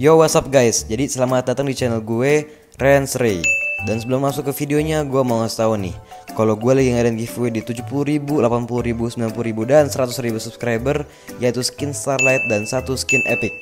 Yo what's up guys, jadi selamat datang di channel gue, Rens Ray. Dan sebelum masuk ke videonya, gue mau ngasih tau nih Kalau gue lagi ngadain giveaway di 70 ribu, 80 ribu, 90 ribu, dan 100 ribu subscriber Yaitu skin Starlight dan satu skin Epic.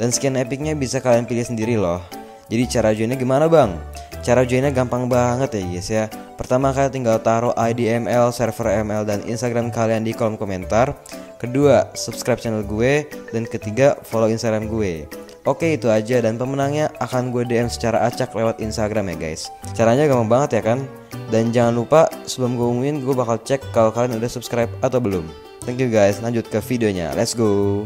Dan skin Epicnya bisa kalian pilih sendiri loh. Jadi cara joinnya gimana bang? Cara joinnya gampang banget ya guys ya. Pertama kalian tinggal taruh ID ML, server ML, dan Instagram kalian di kolom komentar. Kedua, subscribe channel gue. Dan ketiga, follow Instagram gue Oke itu aja. Dan pemenangnya akan gue DM secara acak lewat Instagram ya guys. Caranya gampang banget ya kan? Dan jangan lupa sebelum gue umumin gue bakal cek kalau kalian udah subscribe atau belum. Thank you guys. Lanjut ke videonya. Let's go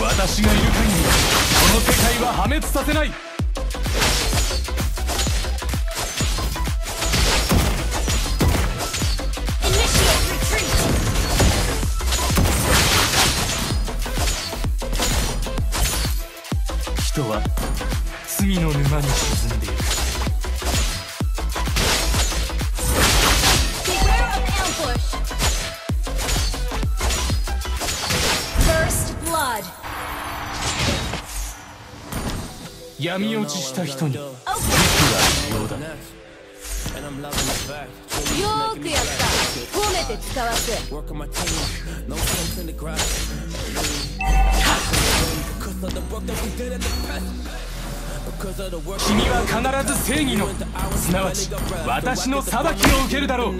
私がいる限りこの世界は破滅させない。Initiate retreat! 人は罪の沼に沈ん闇落ちした人に。Okay, 不要だよーくやった。褒めて使わせ。君は必ず正義のすなわち私の裁きを受けるだろう!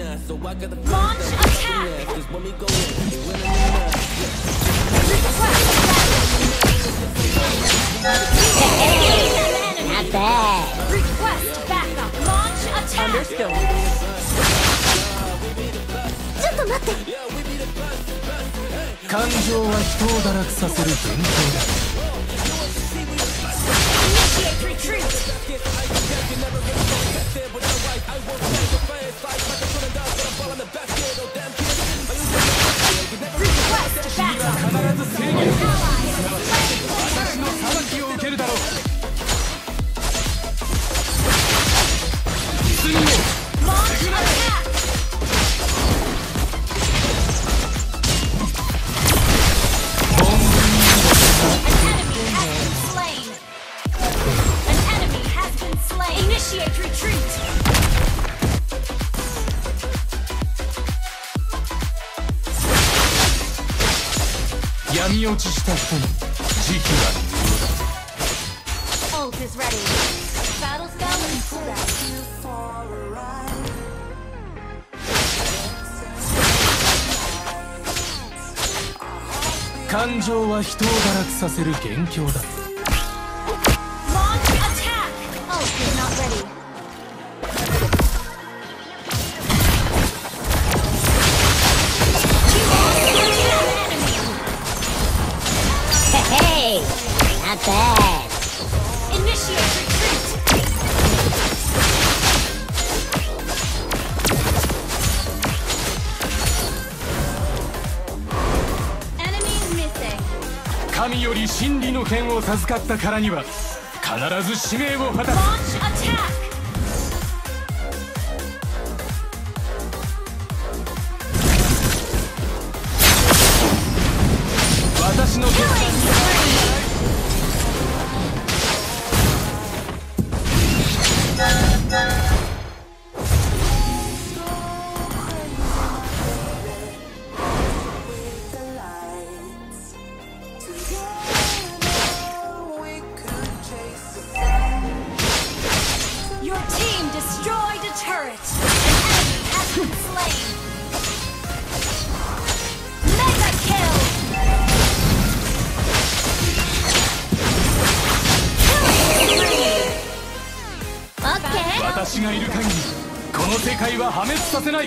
ちょっと待って感情は人を堕落させる伝統だ。Retreat! 感情は人を堕落させる元凶だ神より真理の剣を授かったからには必ず使命を果たす。私の剣私がいる限りこの世界は破滅させない!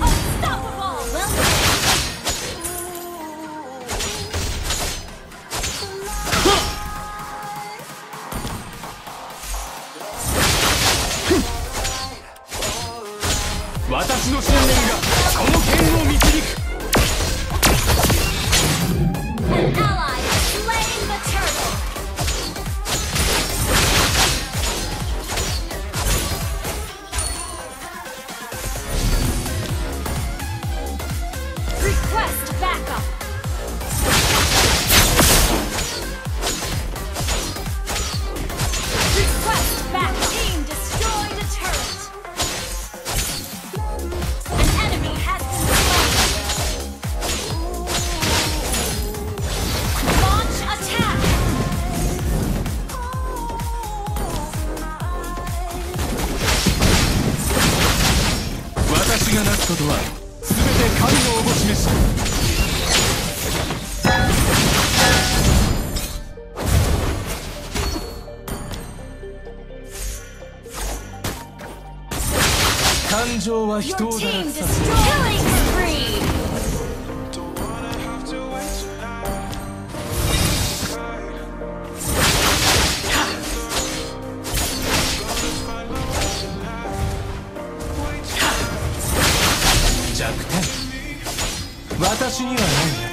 私の信念がこの剣を導く弱点。私にはないね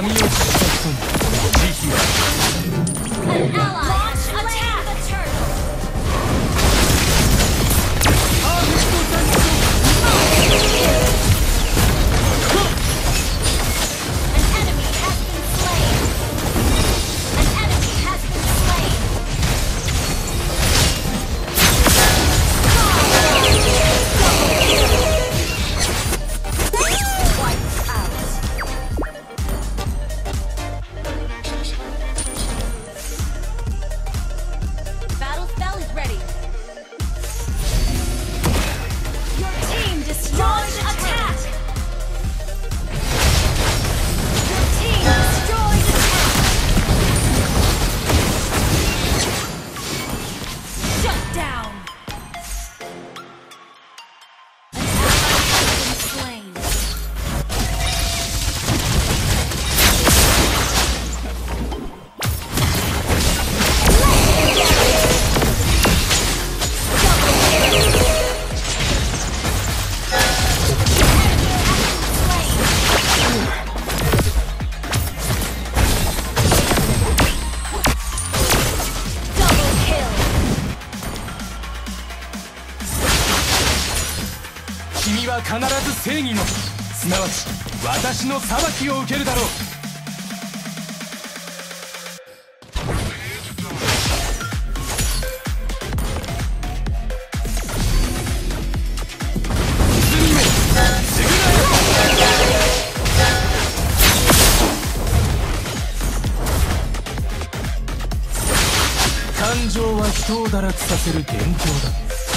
闇を正義のすなわち私の裁きを受けるだろう。感情は人を堕落させる元凶だ。